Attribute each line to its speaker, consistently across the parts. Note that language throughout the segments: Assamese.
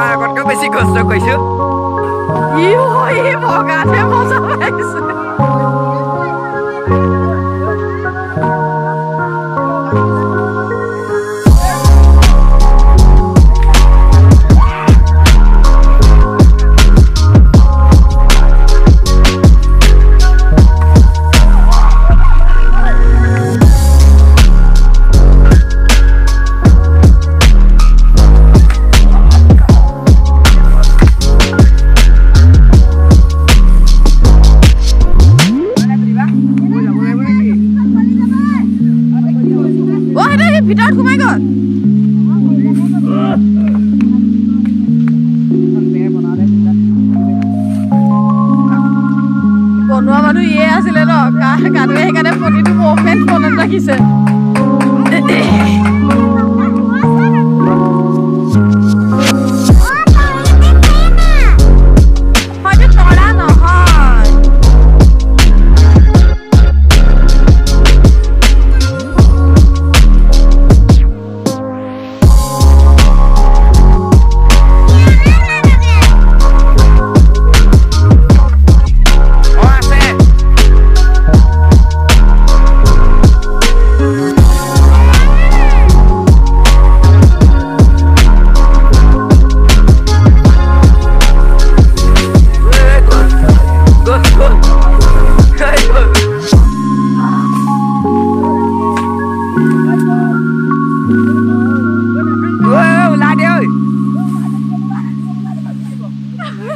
Speaker 1: 과연 꺾어 씻고 쓰고 있어? 이 호이 뭐가
Speaker 2: 되면서 맛있어? ভিতৰত সোমাই গ'ল বনোৱা মানুহ ইয়ে আছিলে ন? কানুৱে সেইকাৰণে
Speaker 1: প্ৰতিটো মুভমেণ্ট ফোনত ৰাখিছে।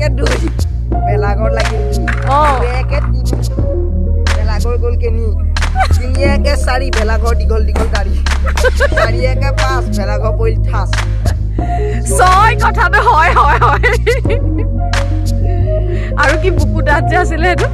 Speaker 3: একে একে দুই। বেলাগৰ লাগিল
Speaker 1: অঁ।
Speaker 3: দুই একে তিনি বেলাগৰ গ'ল কেনি। তিনি একে চাৰি বেলাগৰ দীঘল দীঘল দাড়ি চাৰি একে পাঁচ বেলাগৰ পৰিল ঠাচ।
Speaker 1: ছয় কথাটো হয় হয় হয়। আৰু কি বুকু দাঁত যে আছিলে সেইটো?